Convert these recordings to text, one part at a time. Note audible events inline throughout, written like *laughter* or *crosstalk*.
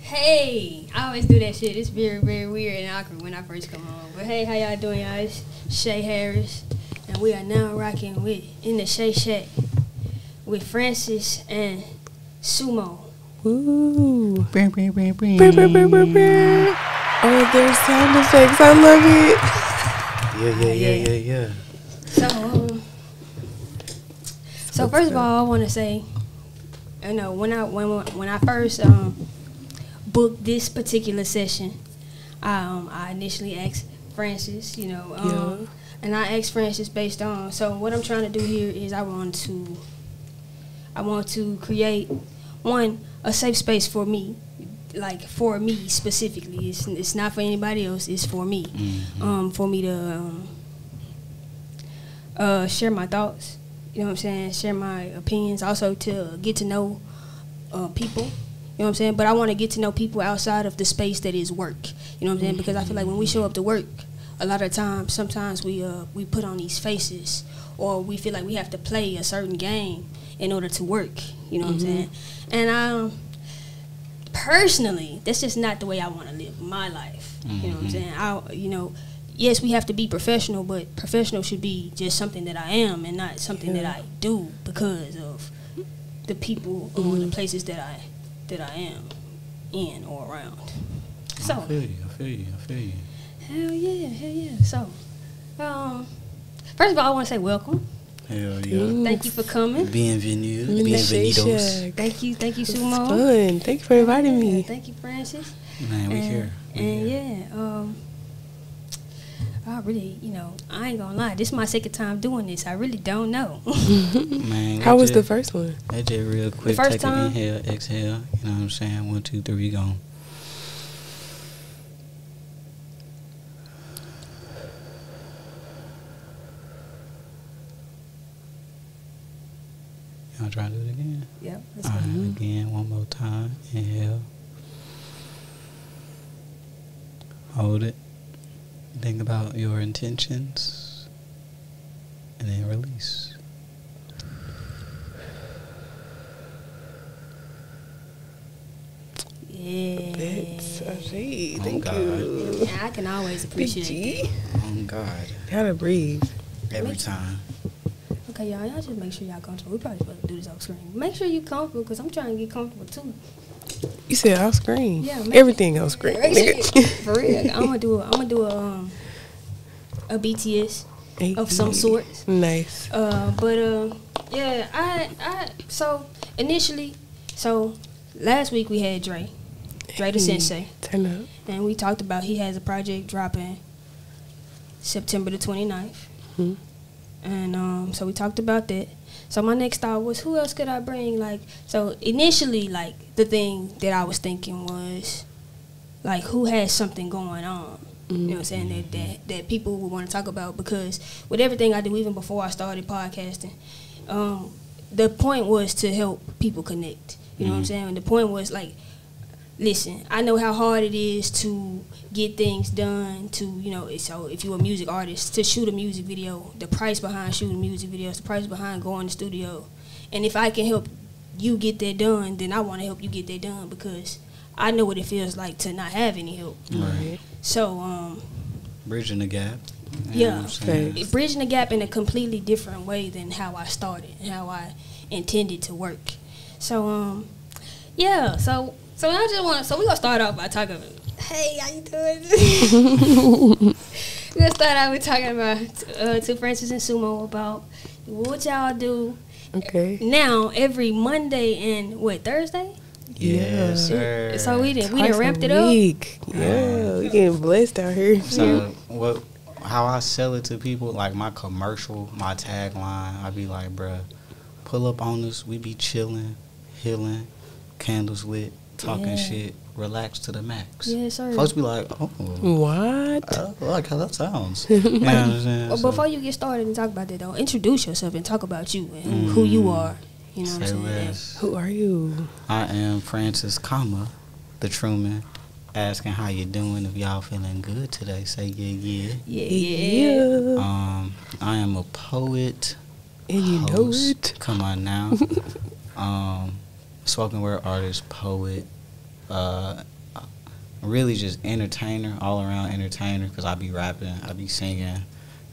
Hey, I always do that shit. It's very, very weird and awkward when I first come on. But hey, how y'all doing, y'all? It's Shea Harris, and we are now rocking with in the Shea Shack with Francis and Sumo. Ooh. Brr, brr, brr, brr. Brr, brr, brr, brr, brr. Oh, there's sound effects. I love it. Yeah, yeah, yeah, yeah, yeah. So, um, so first of all, I want to say, you know, when I when when I first um, booked this particular session, um, I initially asked Francis, you know, um, Yeah. and I asked Francis based on. So what I'm trying to do here is I want to, I want to create one a safe space for me, like for me specifically. It's it's not for anybody else. It's for me, Mhm. um, for me to. Um, uh, share my thoughts. You know what I'm saying? Share my opinions. Also to get to know uh, people. You know what I'm saying? But I want to get to know people outside of the space that is work. You know what I'm saying? Because I feel like when we show up to work, a lot of times, sometimes we uh we put on these faces, or we feel like we have to play a certain game in order to work. You know what I'm saying? And um, personally, that's just not the way I want to live my life. You know what I'm Mhm. saying? I you know yes, we have to be professional, but professional should be just something that I am and not something that I do because of the people or the places that I that I am in or around. So I So feel you. I feel you. I feel you. hell yeah, hell yeah. So um, first of all, I want to say welcome. Hell yeah. Ooh. Thank you for coming. Bienvenue. I'm in the Shake Bienvenidos. Thank you, thank you, Sumo. It's Sumo. fun. Thank you for inviting Yeah, me. Thank you, Francis. Man, we and, here. We And here. yeah, um, I really, you know, I ain't gonna lie. This is my second time doing this. I really don't know. *laughs* Man, How that was the first one? That just real quick. The first take time? an inhale, exhale. You know what I'm saying? One, two, three, go. Y'all try to do it again? yep. Let's All go. right, again, one more time. Inhale. Hold it. Think about your intentions. And then release. Yeah. That's a. Oh, Thank God. you. Yeah, I can always Big appreciate G. Oh, God. Gotta breathe. Every time. that. Okay, y'all, y'all just make sure y'all comfortable. We probably supposed to do this off screen. Make sure you comfortable because I'm trying to get comfortable too. You said off screen. Yeah, make- Everything off screen. Make sure you- nigga. For real, I'm gonna do a, I'm gonna do a um a BTS of some sort. Nice. Uh, but uh, yeah, I I so initially, so last week we had Dre, Dre the Sensei, Turn up. and we talked about he has a project dropping September the 29th. Mhm. And um, so we talked about that. So my next thought was, who else could I bring? Like, so initially, like the thing that I was thinking was, like, who has something going on? You know what I'm saying? That, that that people would want to talk about because with everything I do, even before I started podcasting, um, the point was to help people connect. You know what I'm Mhm. saying? The point was like, listen, I know how hard it is to get things done. To you know, so if you're a music artist, to shoot a music video, the price behind shooting music videos, the price behind going to studio, and if I can help you get that done, then I want to help you get that done because I know what it feels like to not have any help. Right. So, um, Bridging the gap. You Yeah. what I'm saying? Facts. bridging the gap in a completely different way than how I started and how I intended to work. So, um, yeah. So, so I just want. So we gonna start off by talking. About, Hey, how you doing? *laughs* *laughs* we gonna start out with talking about uh, to Francis and Sumo about what y'all do Okay. now every Monday and what Thursday. Yes, sir. So we didn't we didn't ramped it up. Yeah, we getting blessed out here. So what? How I sell it to people, like my commercial, my tagline, I be like, bruh, pull up on us. We be chilling, healing, candles lit, talking Yeah. shit, relax to the max. Yes, sir. Folks be like, oh, What? I like how that sounds. *laughs* you know what I'm saying? Well, So, before you get started and talk about that, though, introduce yourself and talk about you and who, who you Mm. are. You know what I'm saying? less. Who are you? I am Francis, comma, the Truman. Asking how you doing. If y'all feeling good today, say yeah, Yeah, yeah. yeah. Um, I am a poet. And you know host. it. Come on now. *laughs* um, spoken word artist, poet, Uh, really just entertainer, all around entertainer. Cause I be rapping, I be singing,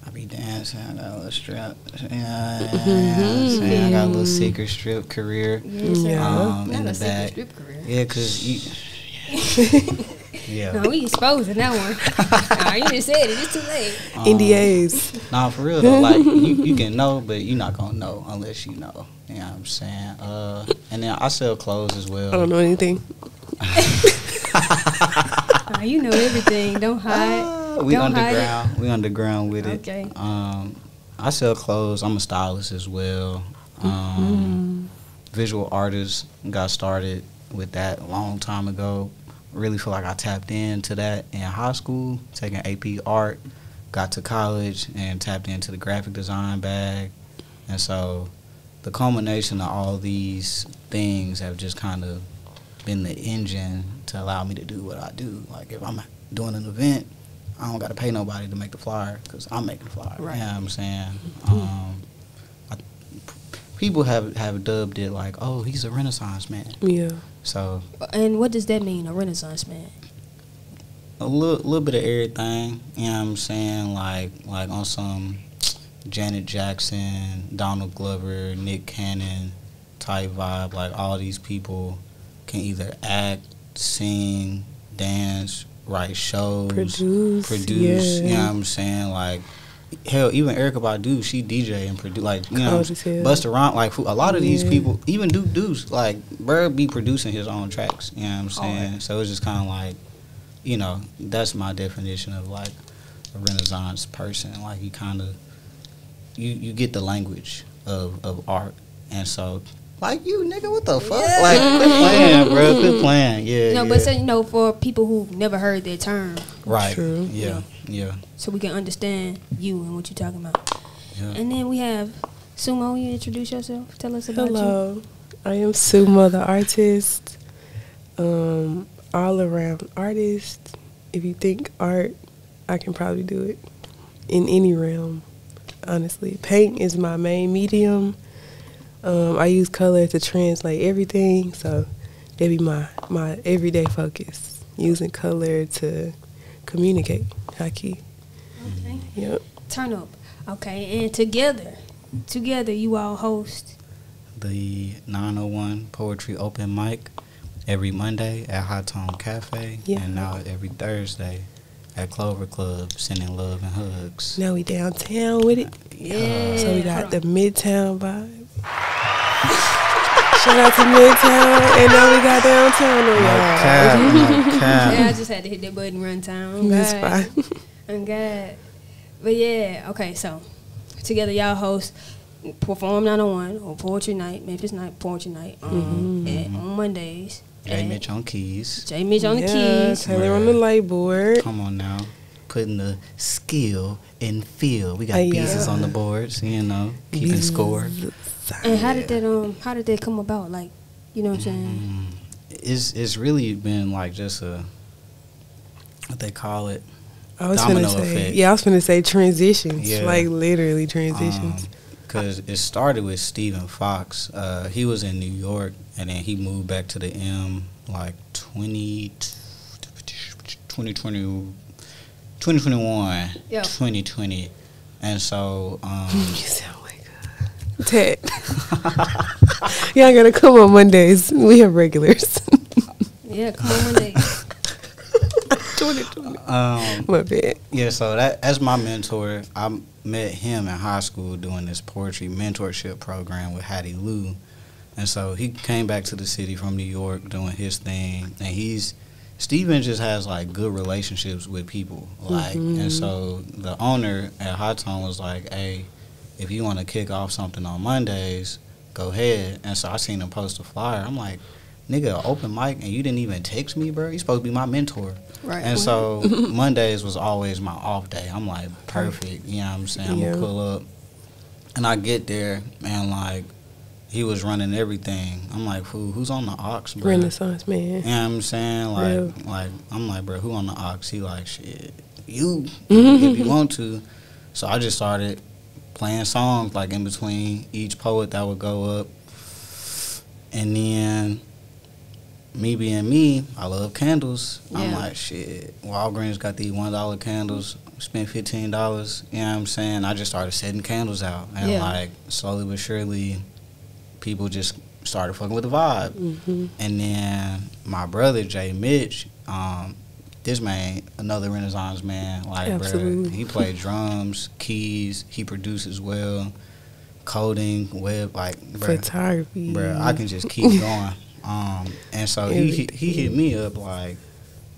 I be dancing. I got a little strip. Yeah, you know what I'm? I got a little secret strip career. Yes, sir. Yeah. Um, in a the back. strip career. Yeah, cause you. yeah. *laughs* No, we exposing that one. *laughs* nah, you just said it. It's too late. Um, NDAs. Nah, for real though. Like you, you can know, but you're not gonna know unless you know. You know what I'm saying? Uh, and then I sell clothes as well. I don't know anything. *laughs* Nah, you know everything. Don't hide. Uh, we Don't hide it. underground. We underground with it. Okay. Um, I sell clothes. I'm a stylist as well. Um, Visual artist. Got started with that a long time ago. Really feel like I tapped into that in high school, taking AP art. Got to college and tapped into the graphic design bag, and so the culmination of all these things have just kind of been the engine to allow me to do what I do. Like if I'm doing an event, I don't got to pay nobody to make the flyer because I'm making the flyer. Right. You know what I'm saying? Um, I, people have have dubbed it like, oh, he's a Renaissance man. Yeah. So And what does that mean, a Renaissance man? a little little bit of everything. You know what I'm saying? Like like on some Janet Jackson, Donald Glover, Nick Cannon type vibe. Like all these people can either act, sing, dance, write shows, Produce. produce. Yeah. You know what I'm saying? Like hell, even Erykah Badu, she DJ and produce. Like you know, Cold as. Busta Rhymes. Like a lot of these Yeah. people, even Duke Deuce, like Bird be producing his own tracks. You know what I'm oh, saying? Alright. So it's just kind of like, you know, that's my definition of like a Renaissance person. Like you kind of, you you get the language of of art, and so. Like you, nigga, what the fuck? Yeah. Like, quit playing, bro. Quit playing. Yeah. no, yeah. but so, you know, for people who've never heard that term, right. True. Yeah. Yeah. so we can understand you and what you're talking about. Yeah. And then we have Sumo. You introduce yourself. Tell us about you. Hello. I am Sumo, the artist. Um, all around artist. If you think art, I can probably do it in any realm. Honestly, paint is my main medium. Um, I use color to translate everything, so that be my my everyday focus. Using color to communicate. Hockey. Okay. Yep. Turn up. Okay, and together, together you all host. the 901 Poetry Open Mic every Monday at Hi Tone Cafe, Yeah. and now every Thursday at Clover Club, sending love and hugs. Now we downtown with it. Yeah. So we got the. Midtown vibe. Shout out to Midtown, and now we got downtown on No y'all. cap, no Yeah, I just had to hit that button run time. That's fine. *laughs* I'm good. But yeah, okay, so together y'all host Perform 901 on Poetry Night, Memphis Night Poetry Night um, at, on Mondays. Jay at Mitch on keys. J Mitch on the keys. Taylor on the light board. Come on now. Putting the skill in feel. We got Hey, pieces yeah. on the boards, you know, keeping score. And how did that um how did that come about? Like, you know what I'm saying? Mm, It's it's really been like just a what they call it. I was Domino gonna say, effect. yeah, I was gonna say transitions, Yeah. like literally transitions. Because it started with Stephen Fox. Uh, he was in New York, and then he moved back to the M like 20, 2020, 2021, Yeah. 2020. And so, um, *laughs* you sound like a Ted. Y'all gotta come on Mondays. We have regulars. Yeah, come on Monday. 2020. *laughs* um, My bad. yeah, so that as my mentor, I met him in high school doing this poetry mentorship program with Hattie Lou. And so he came back to the city from New York doing his thing. And he's, Steven just has like good relationships with people. Like, and so the owner at Hi Tone was like, hey, if you want to kick off something on Mondays, go ahead. And so I seen him post a flyer. I'm like, nigga, open mic, and you didn't even text me, bro. You supposed to be my mentor. Right. And so *laughs* Mondays was always my off day. I'm like, perfect. You know what I'm saying? I'm gonna pull up. And I get there and like he was running everything. I'm like, fool, who's on the ox, bro? Renaissance man. You know what I'm saying? Like like I'm like, bro, who on the ox? He like, shit, you *laughs* if you want to. So I just started playing songs like in between each poet that would go up. And then me being me, I love candles. I'm like, shit. Walgreens got these one dollar candles. Spent fifteen dollars. You know what I'm saying? I just started setting candles out, and Yeah. like slowly but surely, people just started fucking with the vibe. hmm And then my brother Jay Mitch, um, this man, another Renaissance man, like Absolutely. he played drums, keys, he produces well, coding, web, like bruh, Photography. bruh, I can just keep *laughs* going. Um, and so he he, he hit me up like,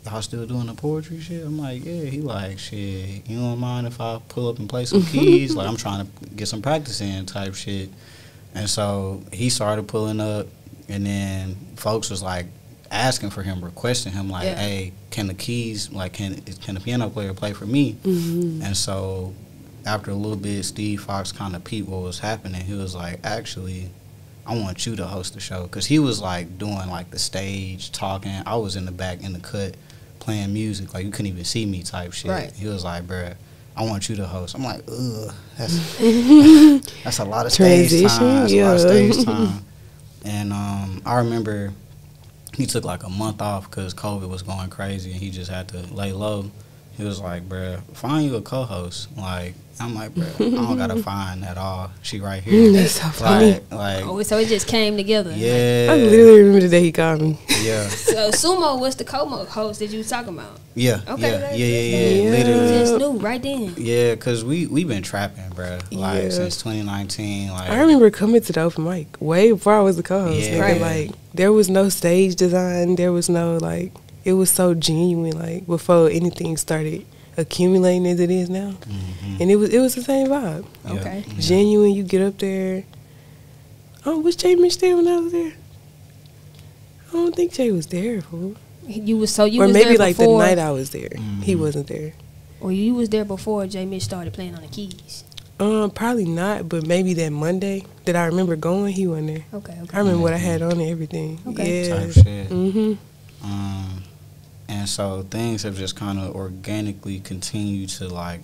y'all still doing the poetry shit? I'm like, yeah. He like, shit, you don't mind if I pull up and play some *laughs* keys? like I'm trying to get some practice in type shit. And so he started pulling up, and then folks was like asking for him, requesting him, like, Yeah. hey, can the keys, like, can can the piano player play for me? hmm And so after a little bit, Steve Fox kind of peeped what was happening. He was like, actually, I want you to host the show. Because he was like doing like the stage, talking. I was in the back in the cut playing music. Like you couldn't even see me type shit. Right. He was like, bruh, I want you to host. I'm like, ugh, that's, *laughs* that's a lot of Transition, stage time. That's a lot of yeah. stage time. And um, I remember he took like a month off because COVID was going crazy and he just had to lay low. He was like, bruh, find you a co-host. Like, I'm like, bruh, I don't gotta *laughs* find at all. She right mm, here. That's so funny. Like, like Oh, so it just came together. yeah, I literally remember the day he called me. yeah, *laughs* So Sumo was the co-host that you was talking about. yeah, Okay, yeah, that- yeah, yeah, yeah, Yeah. literally. Just knew right then. Yeah, cause we we been trapping, bruh. Like Yeah. since 2019. Like I remember coming to the open mic way before I was the co-host. Yeah. Right. Like there was no stage design. There was no like. It was so genuine. Like before anything started accumulating as it is now, mhm, and it was it was the same vibe. Okay. yeah. Genuine. You get up there. Oh, was Jay Mitch there when I was there? I don't think Jay was there, fool. You was so you or was maybe there like before, the night I was there, he Mhm. wasn't there. or you was there before Jay Mitch started playing on the keys. Um, probably not, but maybe that Monday that I remember going, he wasn't there. Okay, okay. I remember what I had on and everything. Okay. Yeah. Type shit. Mm-hmm. Um, and so things have just kind of organically continued to like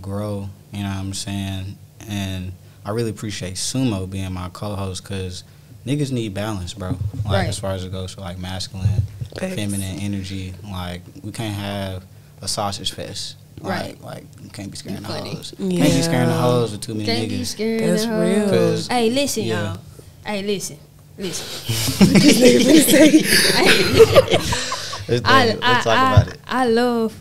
grow. You know what I'm saying? And I really appreciate Sumo being my co-host because niggas need balance, bro. Like Right. as far as it goes for like masculine, Facts. feminine energy. Like we can't have a sausage fest. Like, Right. Like you can't be scaring the Funny. hoes. Can't be scaring the hoes with too many Can't be niggas. That's of real. hoes. 'Cause- Hey, listen, yeah. y'all. Hey, listen, listen. *laughs* Let's, I, I, talk I, about it. I love,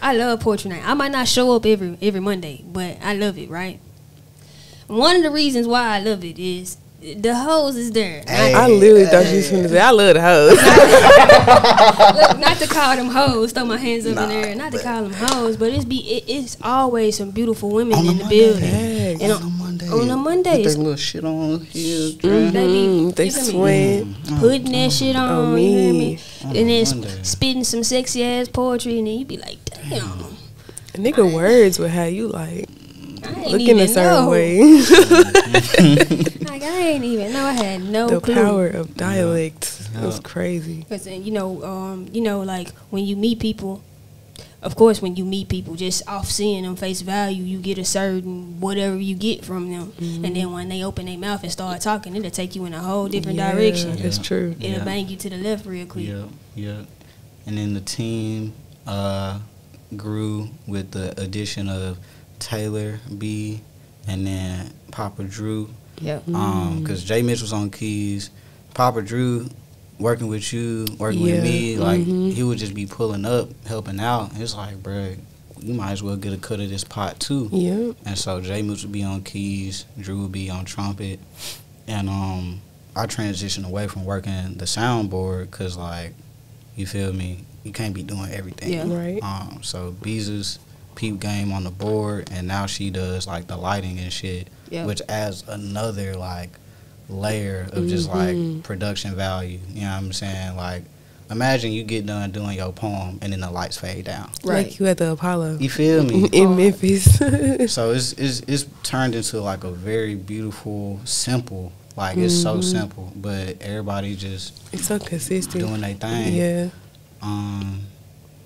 I love poetry night. I might not show up every every Monday, but I love it. Right. One of the reasons why I love it is the hoes is there. Hey. I literally thought you was finna say, I love the hoes. *laughs* Look, not to call them hoes, throw my hands up Nah, in the air. Not to call them hoes, but it's be it, it's always some beautiful women On in the Monday. building. Facts. And on a Monday. on a Monday, Put it's- that little shit on here. Mhm, They be- They you feel me? sweat. putting that shit on, Oh, you hear me. me? On And then Monday. spitting some sexy ass poetry, and then you be like, damn. A nigga words would have you like I ain't looking even a certain know. way. *laughs* *laughs* Like I ain't even know. I had no the clue. power of dialect was Yeah. crazy. Cause you know, um, you know, like when you meet people, of course, when you meet people, just off seeing them face value, you get a certain whatever you get from them, and then when they open their mouth and start talking, it'll take you in a whole different Yeah, direction. That's Yeah. true. It'll Yeah. bang you to the left real quick. Yeah, yeah. And then the team uh, grew with the addition of Taylor B, and then Papa Drew. Yeah. Um, because Jay Mitch was on keys, Papa Drew working with you, working with me. Like mhm. he would just be pulling up, helping out. It's like, bruh, you might as well get a cut of this pot too. Yep. And so Jay Moose would be on keys, Drew would be on trumpet, and um, I transitioned away from working the soundboard because like, you feel me, you can't be doing everything. Yeah. Right. Um, so Beezus peep game on the board, and now she does like the lighting and shit, Yeah. which adds another like layer of just Mhm. like production value. You know what I'm saying? Like, imagine you get done doing your poem and then the lights fade down. Right. Like you at the Apollo You feel me? *laughs* in Memphis. *laughs* So it's, it's it's turned into like a very beautiful, simple. Like it's so Mhm. simple, but everybody just it's so consistent. doing their thing. Yeah. Um,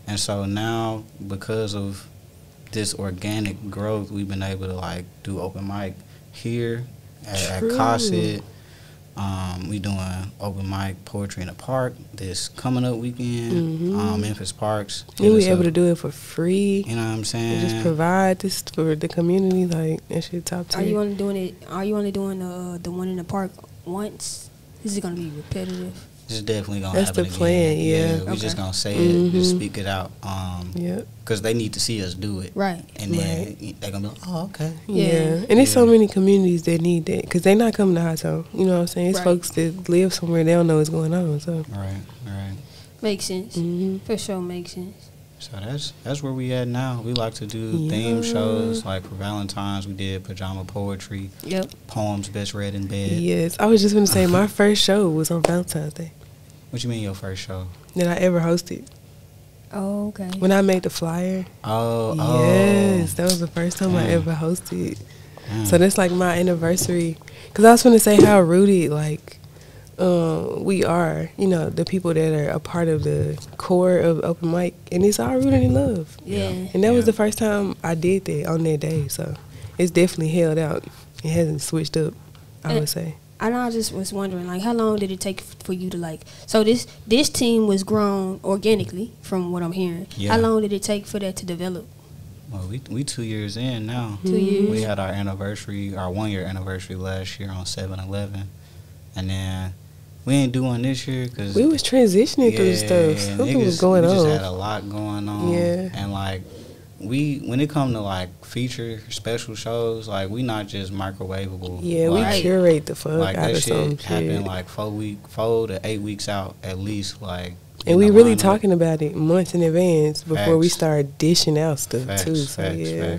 and so now because of this organic growth, we've been able to like do open mic here at, at Cosset. Um, we doing open mic poetry in the park this coming up weekend. Mhm. Um, Memphis Parks. We us able up. to do it for free. You know what I'm saying? And just provide this for the community, like that shit top Are you only doing it? Are you only doing the the one in the park once? Is it gonna be repetitive? It's definitely gonna That's happen the again. plan, yeah. we just Okay. gonna say it, just Mhm. speak it out, um, Yep. because they need to see us do it, Right. and then they're gonna be like, oh, okay. Yeah. Yeah. And there's so many communities that need that because they're not coming to Hi Tone. You know what I'm saying? It's Right. folks that live somewhere they don't know what's going on. So. Right, right. Makes sense. hmm For sure, makes sense. So that's that's where we at now. We like to do Yeah. theme shows like for Valentine's. We did pajama poetry, Yep. poems best read in bed. Yes, I was just gonna say *laughs* my first show was on Valentine's Day What you mean your first show? that I ever hosted. Oh, okay. When I made the flyer, Oh, yes, that was the first time I Mm. ever hosted. oh. So that's like my anniversary. Cause I was gonna say how rooted like um, we are. You know, the people that are a part of the core of open mic, and it's all rooted in love. Yeah. And that was the first time I did that on that day. So it's definitely held out. It hasn't switched up. I And- would say. And I just was wondering, like, how long did it take for you to like? So this this team was grown organically, from what I'm hearing. Yeah. How long did it take for that to develop? Well, we we two years in now. Two mm-hmm. years. We had our anniversary, our one year anniversary last year on 7-Eleven. and then we ain't doing this year because We was transitioning through stuff. Something was going on. we on. just had a lot going on. Yeah. and like we when it come to like feature special shows, like we not just microwavable. yeah, we curate the fuck like out that of some shit happen shit. like four week, four to eight weeks out at least. Like and we really lineup. talking about it months in advance before we start dishing out stuff facts, too. So facts, yeah.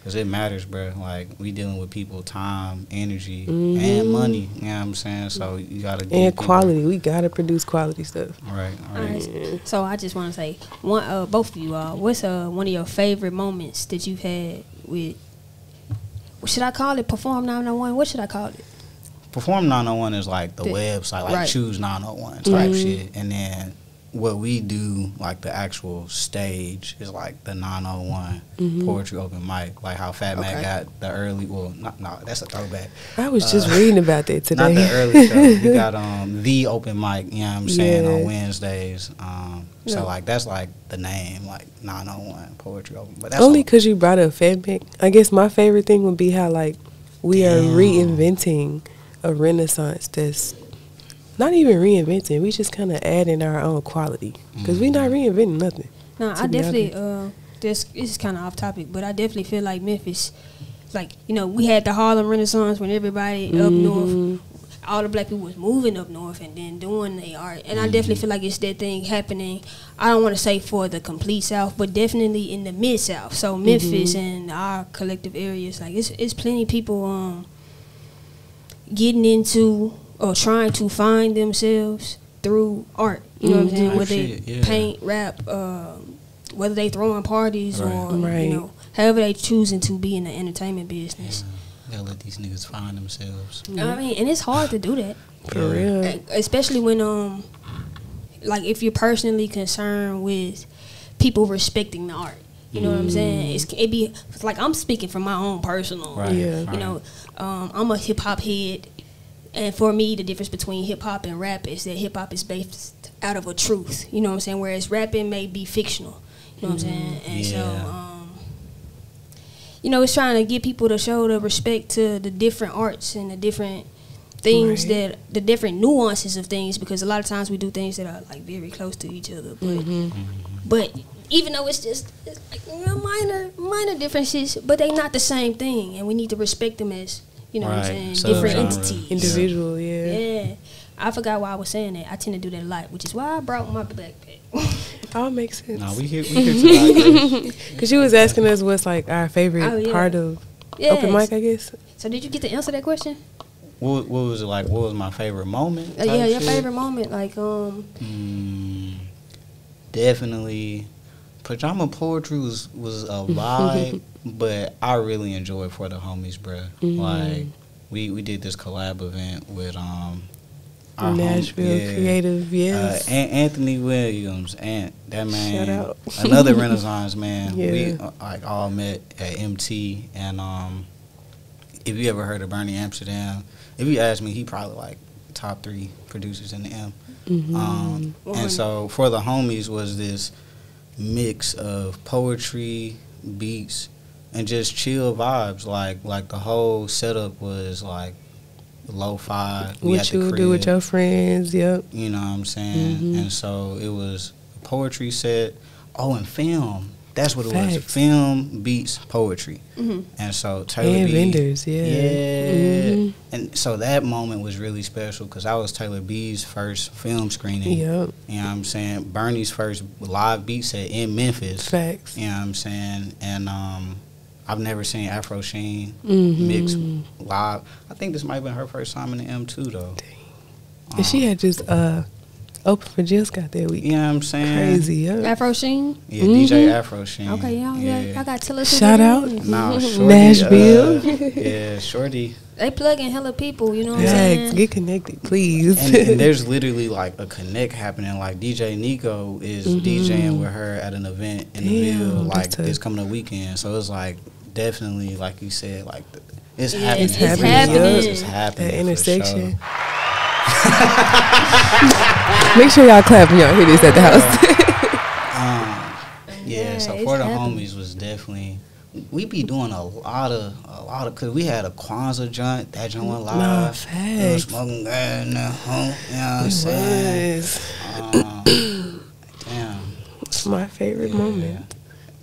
Facts. Cause it matters, bro. Like we dealing with people, time, energy, Mhm. and money. You know what I'm saying? So you gotta dig And deeper. quality. We gotta produce quality stuff. Right, right. Alright. So I just want to say, one, uh, both of you, uh, what's uh one of your favorite moments that you've had with? Should I call it Perform 901? What should I call it? Perform 901 is like the The- website, like right. choose 901 type Mhm. shit. And then what we do, like the actual stage, is like the 901 Mhm. poetry open mic, like how Fat Okay. Man got the early. Well, not no, that's a throwback. I was just Uh, reading about that *laughs* today. Not the early show. We got um the open mic. You know what I'm saying on Wednesdays. Um, Yeah. so like that's like the name, like 901 poetry open. But that's Only because you brought up FedMic. I guess my favorite thing would be how like we are reinventing a renaissance that's not even reinventing. We just kind of adding our own quality because we're not reinventing nothing. No, I definitely. Uh, this this is kind of off topic, but I definitely feel like Memphis, like you know, we had the Harlem Renaissance when everybody up north, all the black people was moving up north and then doing the art, and I Mm-hmm. definitely feel like it's that thing happening. I don't want to say for the complete South, but definitely in the mid South. So Memphis and our collective areas, like it's it's plenty people um getting into or trying to find themselves through art. You know what I'm saying? Mhm. Whether they yeah. paint, rap, um, whether they throwing parties Right. or Right. you know, however they choosing to be in the entertainment business. Gotta let these niggas find themselves. I mean, and it's hard to do that, For Yeah. real. Especially when um, like if you're personally concerned with people respecting the art. You know what I'm saying? It's it be like I'm speaking from my own personal. Right. Yeah. right. You know, um, I'm a hip hop head, and for me, the difference between hip hop and rap is that hip hop is based out of a truth. You know what I'm saying? Whereas rapping may be fictional. You know what I'm saying? And so, um, you know, it's trying to get people to show the respect to the different arts and the different things Right. that the different nuances of things because a lot of times we do things that are like very close to each other but Mm-hmm. but even though it's just it's like you know, minor minor differences but they not the same thing and we need to respect them as you know what i'm Right. saying different Subgenre. entities Individual, yeah. yeah i forgot why i was saying that i tend to do that a lot which is why i brought my backpack *laughs* All makes sense. No, we here. We here *laughs* Because *laughs* you was asking us what's like our favorite Oh, yeah. part of yes. open mic, I guess. so did you get to answer that question what, what was it like? What was my favorite moment? uh, yeah your shit? favorite moment like um Mm, definitely, pajama poetry was was a *laughs* vibe, but I really enjoyed for the homies, bruh. Mhm. Like we we did this collab event with um our hom- Nashville yeah. Creative, yes. Uh, An- Anthony Williams, and that man, Shout out. another *laughs* Renaissance man. Yeah. We uh, like all met at MT, and um, if you ever heard of Bernie Amsterdam, if you ask me, he probably like top three producers in the M. Mhm. Um, and so for the homies was this mix of poetry, beats, and just chill vibes. Like like the whole setup was like lo-fi. We what you do with your friends? Yep. You know what I'm saying? Mhm. And so it was a poetry set. Oh, and film. That's what it was. Film, beats, poetry. Mhm. And so Taylor And B, vendors, yeah. yeah. Mhm. And so that moment was really special because I was Taylor B's first film screening. Yep. You know what I'm saying? Bernie's first live beat set in Memphis. Facts. You know what I'm saying? And um, I've never seen Afro Sheen Mhm. mix live. I think this might have been her first time in the M2 though. And she Um, had just uh open for Jill Scott that week. You know what I'm saying? Crazy, yeah. Afro Sheen. Yeah, DJ Mhm. Afro Sheen. Okay, y'all, yeah. y'all got to tell us. who Shout out. is. Nah, *laughs* Shorty, Nashville. uh, yeah, Shorty. They plugging hella people. You know what I'm saying? Get connected, please. and, and *laughs* there's literally like a connect happening. Like DJ Nico is Mhm. DJing with her at an event in the Damn, Ville, that's like tough. this coming up weekend. So it's like definitely, like you said, like the, it's Yeah, happening. it's happening, It's yeah. It's happening. that intersection. sure. *laughs* Make sure y'all clap when y'all hear this at the house. *laughs* Um, yeah, Yeah, so for the homies was definitely we be doing a lot of a lot of cause we had a Kwanzaa joint that joint went live. Nah, We was smoking good in the home. You know what I'm It saying? was Um, damn. my favorite moment.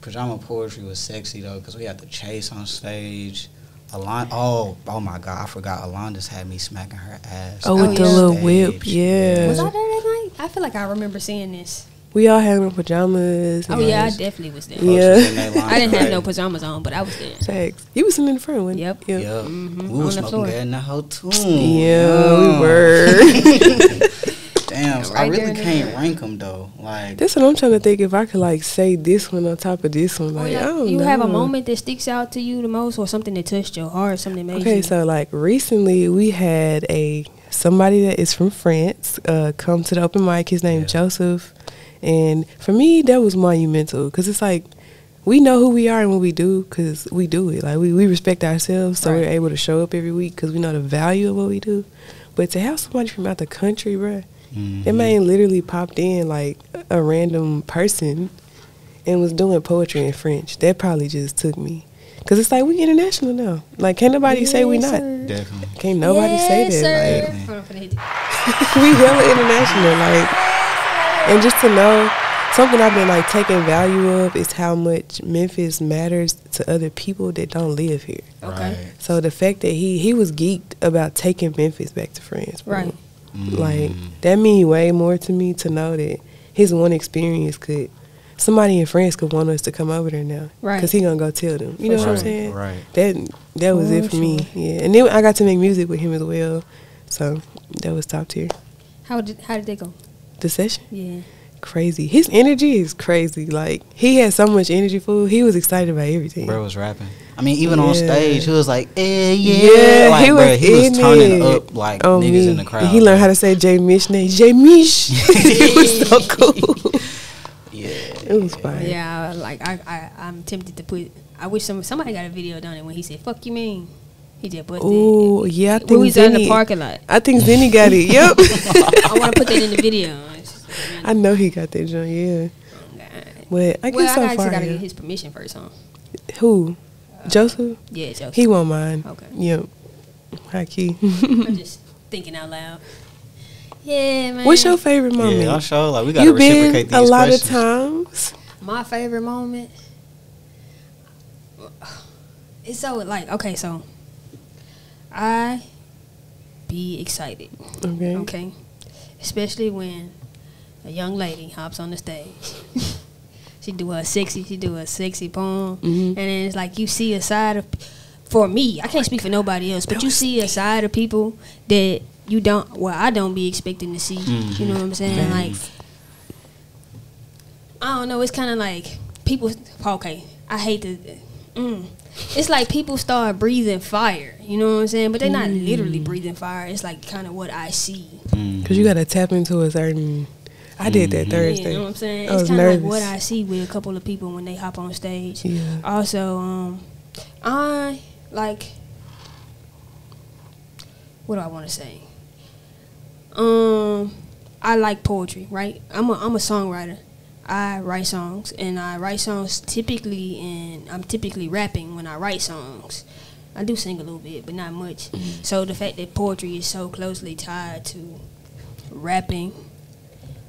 Pajama poetry was sexy though, cause we had the chase on stage. Alon, oh, oh my God, I forgot. Alonda's had me smacking her ass. Oh, with on the little whip, yeah. Was I there that night? I feel like I remember seeing this. We all had on pajamas. Oh yeah, I definitely was there. Yeah. Posters in *laughs* that line I didn't have no pajamas on, but I was there. Facts. You was sitting in the front one. Yep. Yep. Yep. Mhm, We on was smoking good in the whole tune. Yeah, we were. *laughs* *laughs* Damn, so I really can't middle. rank them though. Like, That's what I'm trying to think. If I could like say this one on top of this one, like yeah. I don't you know. have a moment that sticks out to you the most, or something that touched your heart, something that made Okay, you. so like recently we had a somebody that is from France uh, come to the open mic. His name Yeah. Joseph, and for me that was monumental because it's like we know who we are and what we do because we do it. Like we, we respect ourselves, so Right. we're able to show up every week because we know the value of what we do. But to have somebody from out the country, bruh, mhm. that man literally popped in like a random person and was doing poetry in French. That probably just took me. Cause it's like we international now. Like can't nobody say we not. sir. definitely. Can't nobody yes, say that. Sir. Like- Hold on for the hit. Like we hella international. Like and just to know something I've been like taking value of is how much Memphis matters to other people that don't live here. Okay. Right. So the fact that he he was geeked about taking Memphis back to France. bro. Right. Like Mm. that mean way more to me to know that his one experience could somebody in France could want us to come over there now. Right. Cause he gonna go tell them. You know what I'm saying? Right. That that was For it for me. Yeah. And then I got to make music with him as well. So that was top tier. How did how did they go? The session. Yeah. Crazy. His energy is crazy. Like he had so much energy for he was excited about everything. Bro was rapping. I mean, even on stage, he was like, eh, yeah. Yeah, like, he bro, was he was turning it. up like on niggas me. in the crowd. And he learned how to say J Mish name. J Mish. *laughs* it was so *laughs* cool. Yeah. It was fire. Yeah, like I, I, I'm tempted to put. I wish some somebody got a video done it when he said "fuck you mean." He did busted. Oh yeah, I think we was in the parking lot. I think Zenny got it. Yep. *laughs* I want to put that in the video. It's just- I know he got that joint. Yeah, but I well, guess I so gotta, far. gotta yeah. get his permission first, huh? Who? Joseph? Yeah, Joseph. He won't mind. Okay. Yep. High key. *laughs* I'm *laughs* just thinking out loud. Yeah, man. What's your favorite moment? Yeah, I sure. Like, we got to you been reciprocate a these lot questions. of times. My favorite moment. It's so like okay, so I be excited. Okay. Okay. Especially when a young lady hops on the stage. *laughs* she do her sexy, she do her sexy poem. Mhm. And then it's like you see a side of for me, I can't speak for nobody else, but you see a side of people that you don't well, I don't be expecting to see. You know what I'm saying? Like I don't know, it's kinda like people okay, I hate to mm, it's like people start breathing fire, you know what I'm saying? But they're not literally breathing fire. It's like kind of what I see. Mm. Cause you gotta tap into a certain. I did that. Thursday. You know what I'm saying? I It's kind of like what I see with a couple of people when they hop on stage. Yeah. Also, um, I like. What do I want to say? Um, I like poetry, right? I'm a I'm a songwriter. I write songs, and I write songs typically, and I'm typically rapping when I write songs. I do sing a little bit, but not much. So the fact that poetry is so closely tied to rapping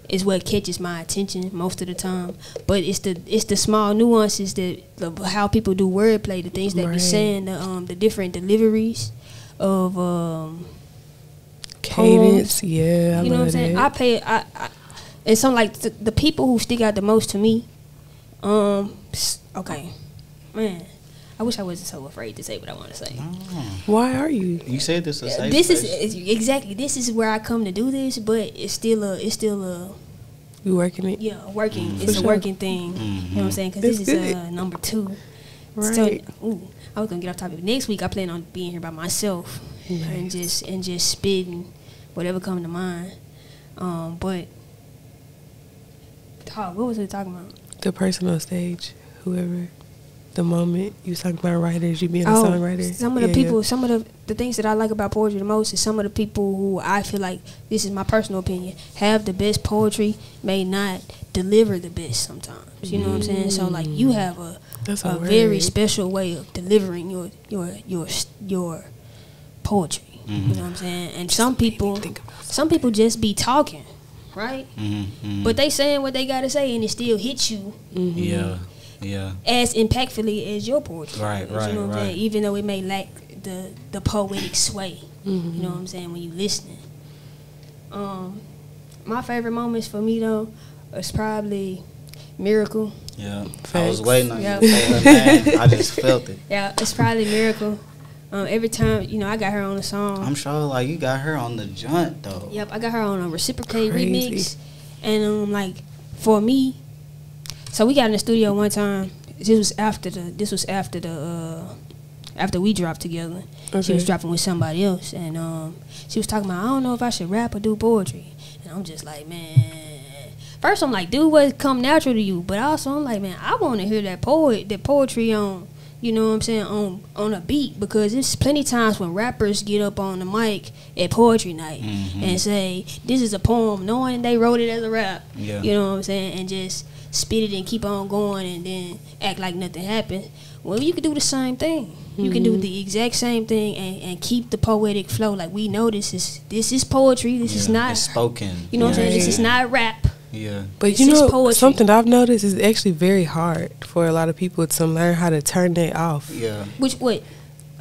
is what catches my attention most of the time. But it's the it's the small nuances that the, how people do wordplay, the things that they be saying, the um the different deliveries of um Cadence, yeah, I you know what I'm saying? I pay I, I and some like the, the people who stick out the most to me. Um, okay, man, I wish I wasn't so afraid to say what I want to say. Why are you? You said this a safe This is is- exactly this is where I come to do this, but it's still a it's still a You working it? yeah working Mm. it's For a sure. working thing. You know what I'm saying? Because this is good. uh, number two. Right. So, ooh, I was gonna get off topic. Next week, I plan on being here by myself and just and just spitting whatever come to mind. Um, but oh, what was we talking about? The person on stage, whoever, the moment you was talking about writers, you being a Oh, songwriter. Some of the Yeah, people, yeah. some of the the things that I like about poetry the most is some of the people who I feel like this is my personal opinion have the best poetry may not deliver the best sometimes. You know what I'm saying? So like you have a That's a a very special way of delivering your your your your poetry. You Mhm. know what I'm saying? And some people some people just be talking, right? Mhm, mhm. But they saying what they gotta say and it still hits you Mm-hmm. yeah, yeah. as impactfully as your poetry. Right, right, You know what I'm right. saying? Even though it may lack the the poetic sway. Mm-hmm. You know what I'm saying? When you listening. Um, my favorite moments for me though is probably Miracle. Yeah, I was waiting on Yeah. you to say her name. I just *laughs* felt it. Yeah, it's probably Miracle. Um, every time you know I got her on a song. I'm sure, like you got her on the joint though. Yep, I got her on a reciprocate Crazy. remix, and um, like for me, so we got in the studio one time. This was after the. This was after the. uh After we dropped together, she was dropping with somebody else, and um, she was talking about I don't know if I should rap or do poetry, and I'm just like, man. First, I'm like, do what come natural to you, but also I'm like, man, I want to hear that poet, that poetry on, you know what I'm saying, on on a beat because there's plenty times when rappers get up on the mic at poetry night Mhm. and say this is a poem, knowing they wrote it as a rap. Yeah. You know what I'm saying, and just spit it and keep on going and then act like nothing happened. Well, you can do the same thing. You can do mm-hmm. the exact same thing and, and keep the poetic flow. Like we know this is this is poetry. This is not It's spoken. you know what I'm saying. This Right. is not rap. Yeah. But This you know, poetry. something I've noticed is actually very hard for a lot of people to learn how to turn that off. Yeah. Which what?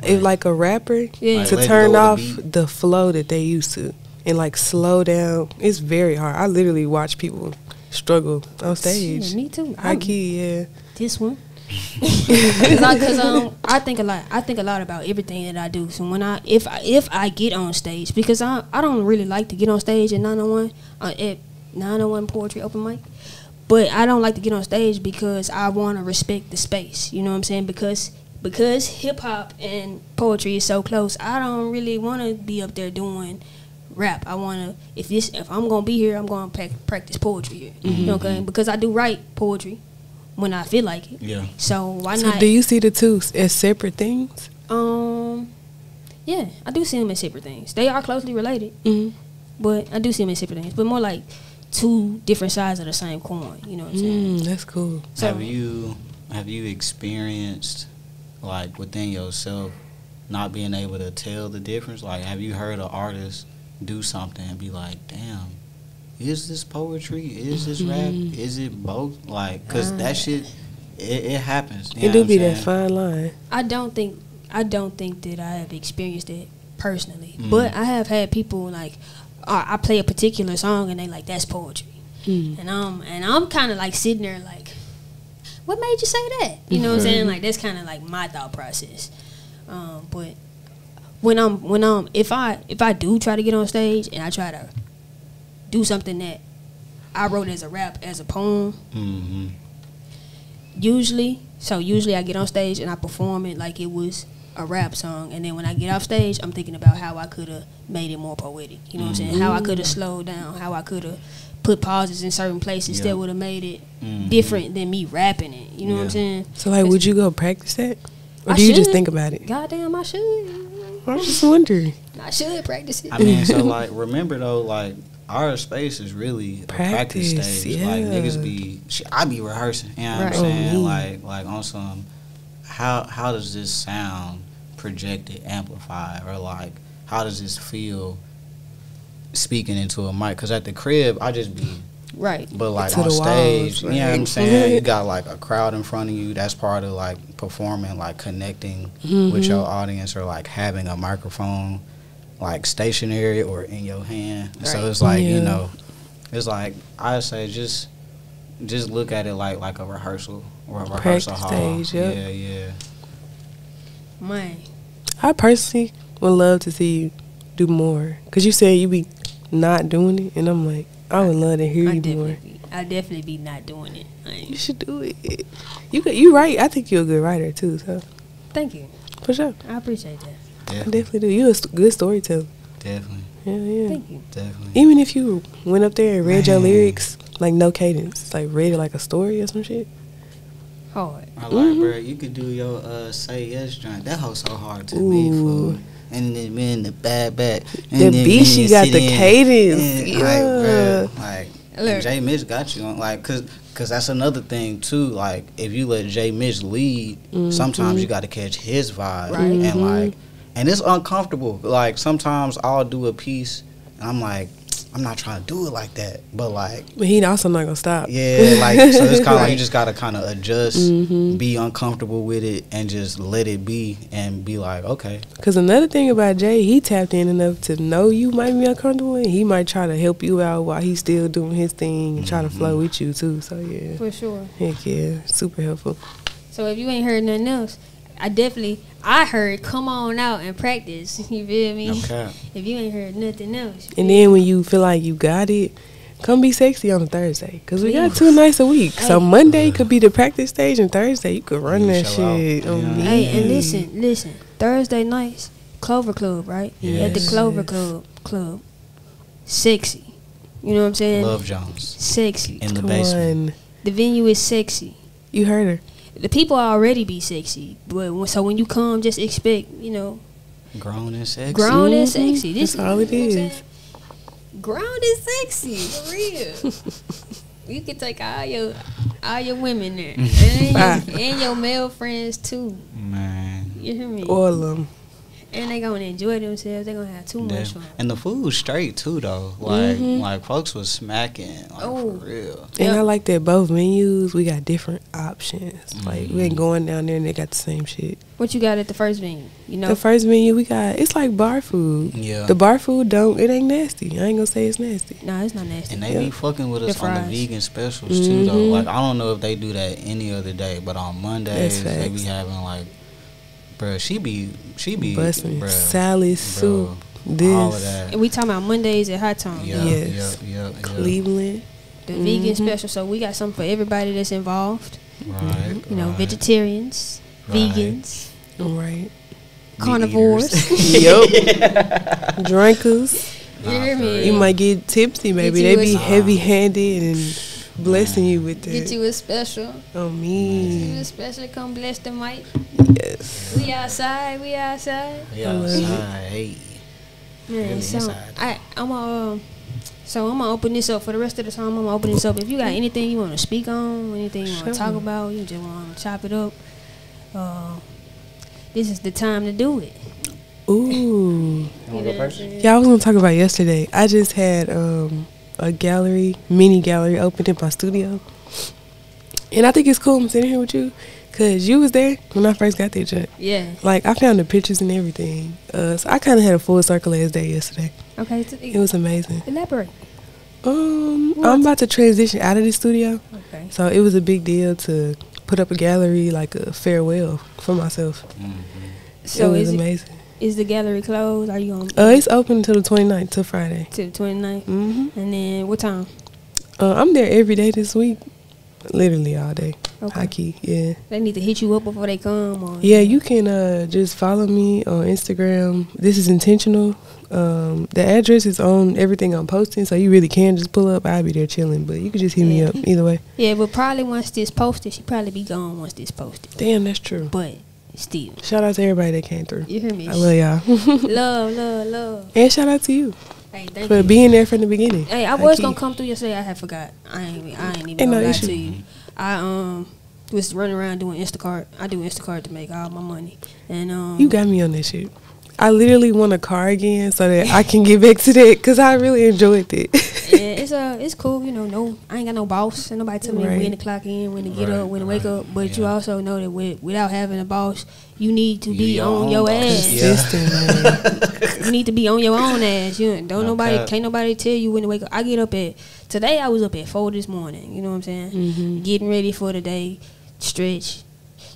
If like a rapper Yeah. To let turn off the the flow that they used to and like slow down, it's very hard. I literally watch people struggle on stage. Yeah, me too. I'm- key, yeah. This one. *laughs* Because um, I think a lot. I think a lot about everything that I do. So when I, if I, if I get on stage, because I, I don't really like to get on stage at 901, uh, at 901 poetry open mic, but I don't like to get on stage because I want to respect the space. You know what I'm saying? Because because hip hop and poetry is so close, I don't really want to be up there doing rap. I want to if this if I'm gonna be here, I'm gonna prac- practice poetry here. You know, okay? Because I do write poetry when I feel like it. Yeah. So why So not? do you see the two as separate things? um, yeah, I do see them as separate things. They are closely related, Mm-hmm. but I do see them as separate things. But more like two different sides of the same coin. You know what I'm saying? Mm, that's cool. So- have you have you experienced like within yourself not being able to tell the difference? Like, have you heard an artist do something and be like, "Damn, is this poetry? Is this rap? Mhm. Is it both?" Like, cause Uh, that shit, it, it happens. you It do be I'm that fine line. I don't think I don't think that I have experienced it personally, Mm. but I have had people like uh, I play a particular song and they like that's poetry, Mm. and um and I'm kind of like sitting there like, what made you say that? You know what I'm saying? Like that's kind of like my thought process. Um, but when I'm when I'm if I if I do try to get on stage and I try to do something that I wrote as a rap as a poem, Mhm. usually so usually i get on stage and i perform it like it was a rap song. And then when i get off stage i'm thinking about how i could have made it more poetic. You know what i'm saying? How i could have slowed down how i could have put pauses in certain places Yeah. that would have made it Mhm. different than me rapping it. You know what i'm saying? So like, would you go practice that, or I do you just think about it? goddamn i should I was just wondering. I should practice it. I mean, so like, remember though, like our space is really a practice Practice, stage. Like niggas be, shit, I be rehearsing. You know what Right. I'm Oh, saying? me. like, like on some, how how does this sound projected, amplified, or like how does this feel speaking into a mic? Because at the crib, I just be right. But like on stage, walls, you know what I'm saying? You *laughs* got like a crowd in front of you. That's part of like performing, like connecting mm-hmm. with your audience, or like having a microphone, like stationary or in your hand. So it's like Yeah. you know, it's like I say just just look at it like like a rehearsal or a rehearsal Practice hall. stage, yep. Yeah, yeah. Man. I personally would love to see you do more. Cause you said you be not doing it, and I'm like, I would love to hear I you definitely more. be, I definitely be not doing it. I You should do it. You could, you right. I think you're a good writer too. So Thank you. for sure, I appreciate that. I Definitely, definitely do. You a st- good storyteller. definitely, Yeah, yeah. Thank you. definitely. Even if you went up there and read your lyrics, like no cadence, like read it like a story or some shit. Hard. I like, Mhm. bro, you could do your uh, say yes joint. That hoe so hard to me, Ooh. fool. And then man, the bad back. And The then beat, she got the in, cadence. and, Yeah. Like, bro, like Look. Jay Mitch got you on, like, cause, cause that's another thing too. Like, if you let Jay Mitch lead, sometimes you got to catch his vibe, Right. and Mhm. like, and it's uncomfortable. Like sometimes I'll do a piece, and I'm like, I'm not trying to do it like that, but like. But he also not gonna stop. Yeah, like so it's *laughs* kind of like you just gotta kind of adjust, Mhm. be uncomfortable with it, and just let it be, and be like, okay, Cause another thing about Jay, he tapped in enough to know you might be uncomfortable, and he might try to help you out while he's still doing his thing and try to flow with you too. So yeah, For sure. heck yeah, super helpful. So if you ain't heard nothing else, I definitely I heard come on out and practice. *laughs* You feel me? okay, If you ain't heard nothing else. And then when you feel like you got it, come be sexy on a Thursday. Cause we got two nights a week. So Monday could be the practice stage, and Thursday you could run You that show out. shit on Yeah. me. Hey, and listen, listen. Thursday nights, Clover Club, right? At the Clover Yes. Club, club, sexy. You know what I'm saying? Love Jones Sexy. in the Come basement. on. The venue is sexy. You heard her. The people already be sexy, but so when you come, just expect, you know, Grown and sexy. grown and Mhm. sexy. This That's all it you know is. Grown and sexy, for real. *laughs* you can take all your all your women there, *laughs* and, your, and your male friends too. Man. You hear me? All of them. And they gonna enjoy themselves. They gonna have too much fun. And the food straight too though. Like Mhm. like folks was smacking like Oh. real. And I like that both menus we got different options. Like we ain't Mhm. going down there and they got the same shit. What you got at the first venue? You know, The first menu we got it's like bar food. Yeah. The bar food don't it ain't nasty. I ain't gonna say it's nasty. no, it's not nasty. and they Yeah. be fucking with The us on the vegan specials too though. Mhm. Like I don't know if they do that any other day, but on Mondays they be having like bruh, she be she be Busting bruh, salad, soup, this all of that. And we talking about Mondays at Hi Tone. Yeah, Yes. yeah, yeah, yeah. Cleveland. The vegan Mhm. special. So we got something for everybody that's involved. Right. You know, right. vegetarians, Right. vegans, Right. carnivores. *laughs* Yup. Drinkers. You hear me? You might get tipsy, maybe. They be heavy handed and blessing you with that. Get you a special. Oh me. Get you me. a special. Come bless the mic. Yes. We outside. We outside. Yeah, I love it. outside, hey. Man, Really so inside. I I'm gonna um, so I'm gonna open this up for the rest of the time. I'm gonna open this up. If you got anything you want to speak on, anything you want to Sure. talk about, you just want to chop it up. Uh, this is the time to do it. Ooh. You know what I'm? Yeah, I was gonna talk about yesterday. I just had um, a gallery, mini gallery, opened in my studio, and I think it's cool. I'm sitting here with you, cause you was there when I first got there. Junk. Yeah. Like I found the pictures and everything. Uh, so I kind of had a full circle last day yesterday. Okay. So It was amazing. elaborate. Um, What? I'm about to transition out of the studio, Okay. so it was a big deal to put up a gallery, like a farewell for myself. Mhm. So it was it, amazing. Is the gallery closed? Are you on Uh, it's open until the 29th, till Friday. to the 29th? hmm And then what time? Uh, I'm there every day this week, literally all day. Okay. High key, yeah. They need to hit you up before they come. Or Yeah, you can uh, just follow me on Instagram. This is intentional. Um, the address is on everything I'm posting, so you really can just pull up. I'll be there chilling, but you can just hit me up either way. Yeah, but probably once this posted, she probably be gone once this posted. Damn, that's true. But Still. Shout out to everybody that came through. You hear me? I love y'all. *laughs* *laughs* love, love, love. and shout out to you Hey, thank for you. being there from the beginning. Hey, I was Key. gonna come through yesterday. I had forgot. I ain't. I ain't even Ain't gonna no lie issue. to you. I um was running around doing Instacart. I do Instacart to make all my money, and um You got me on that shit. I literally want a car again so that I can get back to that because I really enjoyed it. Yeah, it's uh it's cool. You know, no, I ain't got no boss. And nobody tell me Right. when to clock in, when to get Right, up, when to wake up. But you also know that with, without having a boss, you need to You be your on your boss. ass. Yeah. *laughs* You need to be on your own ass. You don't No nobody cap. can't nobody tell you when to wake up. I get up at today. I was up at four this morning. You know what I'm saying? Mhm. Getting ready for the day, stretch,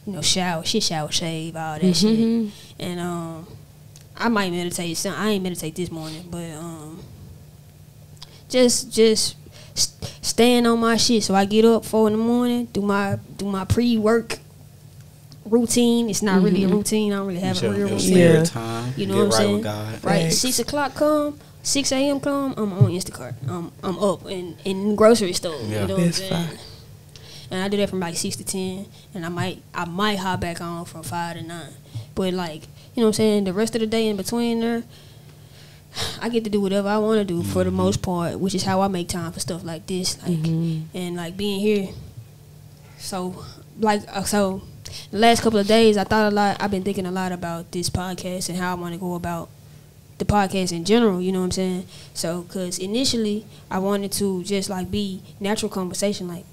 you know, shower, shit, shower, shave, all that shit. Mhm. And um, I might meditate. Some I ain't meditate this morning, but um, just just st- staying on my shit. So I get up four in the morning, do my do my pre work routine. It's not really a mm-hmm. routine. I don't really have a real routine. Yeah. time. You know what I'm right saying? with God. Right, Facts. six o'clock come, six a.m. come. I'm on Instacart. I'm I'm up in in grocery store. Yeah. You know what I'm That's saying? fine. And I do that from like six to ten, and I might I might hop back on from five to nine. But like you know what I'm saying, the rest of the day in between there, I get to do whatever I want to do for the most part, which is how I make time for stuff like this, like Mhm. and like being here. So like uh, so, the last couple of days I thought a lot. I've been thinking a lot about this podcast and how I want to go about the podcast in general. You know what I'm saying? So because initially I wanted to just like be natural conversation, like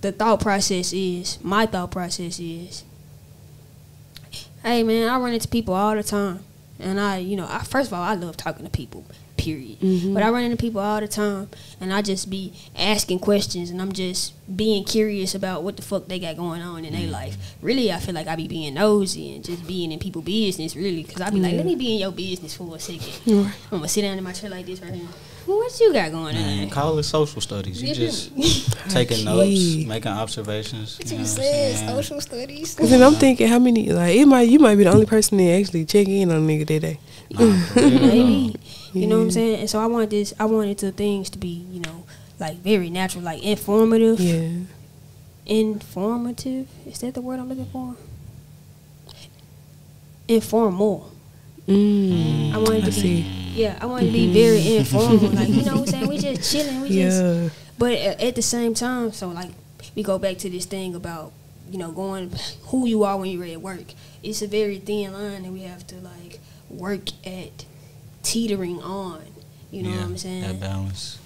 the thought process is my thought process is hey man i run into people all the time and i you know I, first of all i love talking to people period. Mhm. but i run into people all the time and i just be asking questions and i'm just being curious about what the fuck they got going on in their life. Really i feel like i be being nosy and just being in people business really because i be like let me be in your business for a second. I'm gonna sit down in my chair like this right here what you got going on Man, call it social studies. You You just *laughs* taking notes, making observations. You know what said saying? social studies Cause then I'm thinking how many like it might you might be the only person that actually check in on a nigga that day. Nah, for real, *laughs* though. maybe. You know what I'm saying? And so I wanted this. I wanted the things to be, you know, like very natural, like informative. Yeah. Informative. Is that the word I'm looking for? Informal. Mm. I wanted I to be. see. Yeah, I want to be very informal. Like you know what I'm saying? We just *laughs* chilling. We just. Yeah. But at, at the same time, so like we go back to this thing about you know going who you are when you're at work. It's a very thin line that we have to like work at teetering on. You know yeah, what I'm saying? That balance.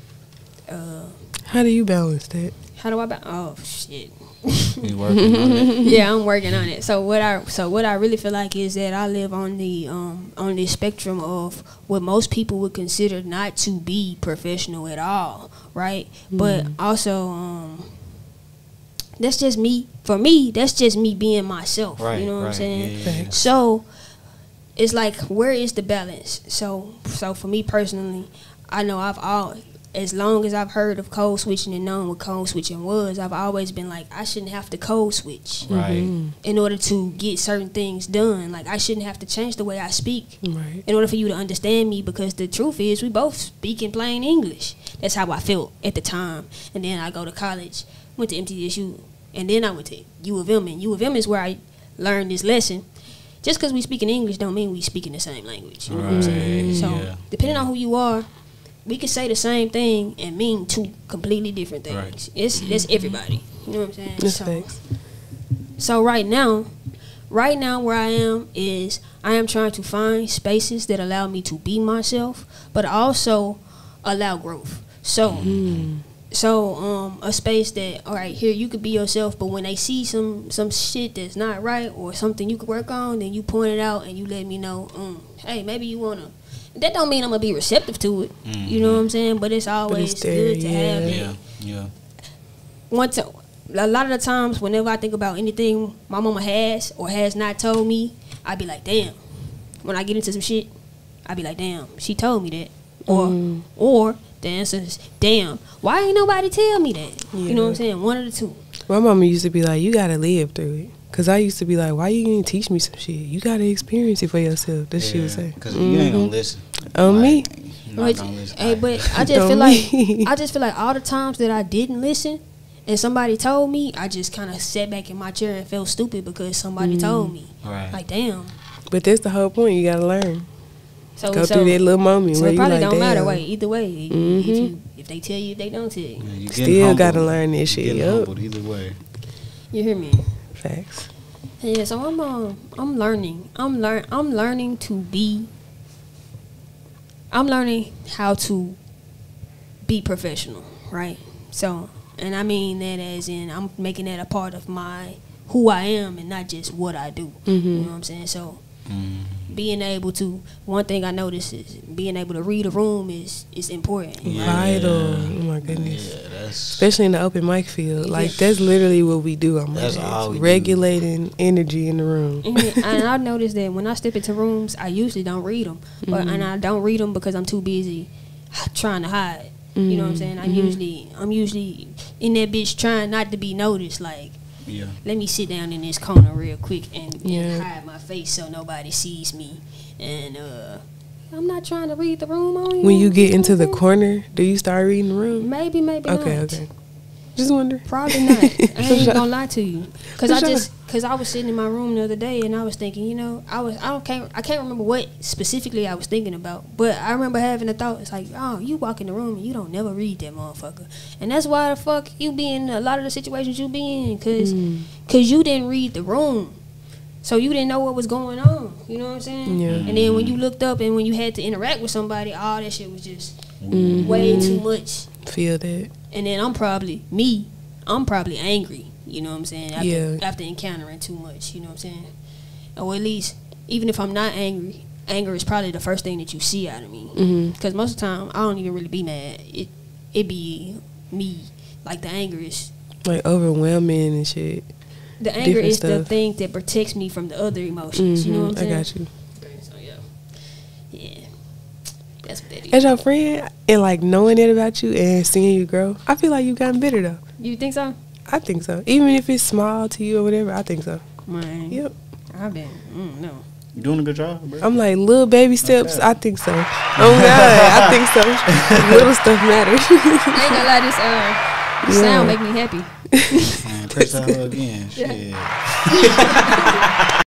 uh, How do you balance that? how do I? Ba- oh shit. You working on it. *laughs* yeah, I'm working on it. So what I so what I really feel like is that I live on the um on the spectrum of what most people would consider not to be professional at all, right? But also um that's just me. For me, that's just me being myself. Right. you know what right. I'm saying? Yeah, yeah, yeah. So it's like where is the balance? So so for me personally, I know I've all as long as I've heard of code switching and known what code switching was, I've always been like I shouldn't have to code switch Right. In order to get certain things done. Like I shouldn't have to change the way I speak Right. in order for you to understand me because the truth is we both speak in plain English. That's how I felt at the time. And then I go to college, went to MTSU, and then I went to U of M. And U of M is where I learned this lesson. Just because we speak in English don't mean we speak in the same language. You know what I'm saying? Right, So yeah. depending on who you are, we can say the same thing and mean two completely different things. Right. It's that's everybody. You know what I'm saying? That's So- facts. so right now, right now where I am is I am trying to find spaces that allow me to be myself, but also allow growth. So Mm. so um a space that all right here you could be yourself, but when they see some some shit that's not right or something you could work on, then you point it out and you let me know. Um, hey, maybe you wanna. That don't mean I'm gonna be receptive to it. You know what I'm saying? But it's always it's there, good to have it Yeah. Yeah. one time, a lot of the times, whenever I think about anything my mama has or has not told me, I'd be like, damn. When I get into some shit, I'd be like, damn, she told me that. Or, Mm. or the answer is, damn, why ain't nobody tell me that? You know what I'm saying? One of the two. My mama used to be like, "You gotta live through it." Cause I used to be like, "Why you gonna teach me some shit? You gotta experience it for yourself." That's she would say. Because you ain't gonna Mhm. listen. On me. You're not But, listen. hey, but I *laughs* just feel like. I just feel like all the times that I didn't listen, and somebody told me, I just kind of sat back in my chair and felt stupid because somebody told me. Right. Like, damn. But that's the whole point. You gotta learn. So, Go so, through that little moment so where it probably like, don't matter. damn. Way either way, if, Mhm. you, if they tell you, they don't tell you, Yeah, you Still humbled. gotta learn this shit, getting yup. either way. you hear me? Facts. Yeah, so I'm um I'm learning. I'm learn I'm learning to be I'm learning how to be professional, right? So, and I mean that as in I'm making that a part of my who I am and not just what I do. You Mhm. know what I'm saying? So, Mm. Being able to one thing I noticed is being able to read a room is is important. Vital. Oh my goodness. Yeah, that's Especially in the open mic field. Like that's literally what we do on That's all we do. Regulating energy in the room. and, and I noticed that when I step into rooms, I usually don't read them, or, and I don't read them because I'm too busy trying to hide. You know what I'm saying? I'm Mhm. usually I'm usually in that bitch trying not to be noticed. Like, yeah. let me sit down in this corner real quick and, and Yeah. hide my face so nobody sees me. And uh, I'm not trying to read the room on you. When you get into the corner, do you start reading the room? maybe maybe Okay, not. okay. Just wonder. Probably not. *laughs* I ain't sure. gonna lie to you, cause For I sure. just, cause I was sitting in my room the other day and I was thinking, you know, I was, I don't can't, I can't remember what specifically I was thinking about, but I remember having a thought. It's like, oh, you walk in the room and you don't never read that motherfucker, and that's why the fuck you be in a lot of the situations you be in, cause, Mm. cause you didn't read the room. So you didn't know what was going on, you know what I'm saying? Yeah. And then when you looked up and when you had to interact with somebody, all that shit was just Mhm. way too much Feel that. And then I'm probably me. I'm probably angry. You know what I'm saying? After, Yeah. After encountering too much, you know what I'm saying? Or at least, even if I'm not angry, anger is probably the first thing that you see out of me. Because most of the time, I don't even really be mad. It it be me. Like the anger is Like overwhelming and shit. the anger Different is the thing that protects me from the other emotions. You know what I'm Mhm, I saying? got you. So yeah, yeah, that's what that is. As your friend and like knowing it about you and seeing you grow, I feel like you've gotten better though. You think so? I think so. Even if it's small to you or whatever, I think so. Man, Yep. I've been. Mm, no. You doing a good job, bro. I'm like little baby steps. Okay. I think so. Oh God, I think so. *laughs* little stuff matters. *laughs* I ain't gonna lie, this uh, this Yeah. sound make me happy. Man, press that hug again. Shit. *laughs*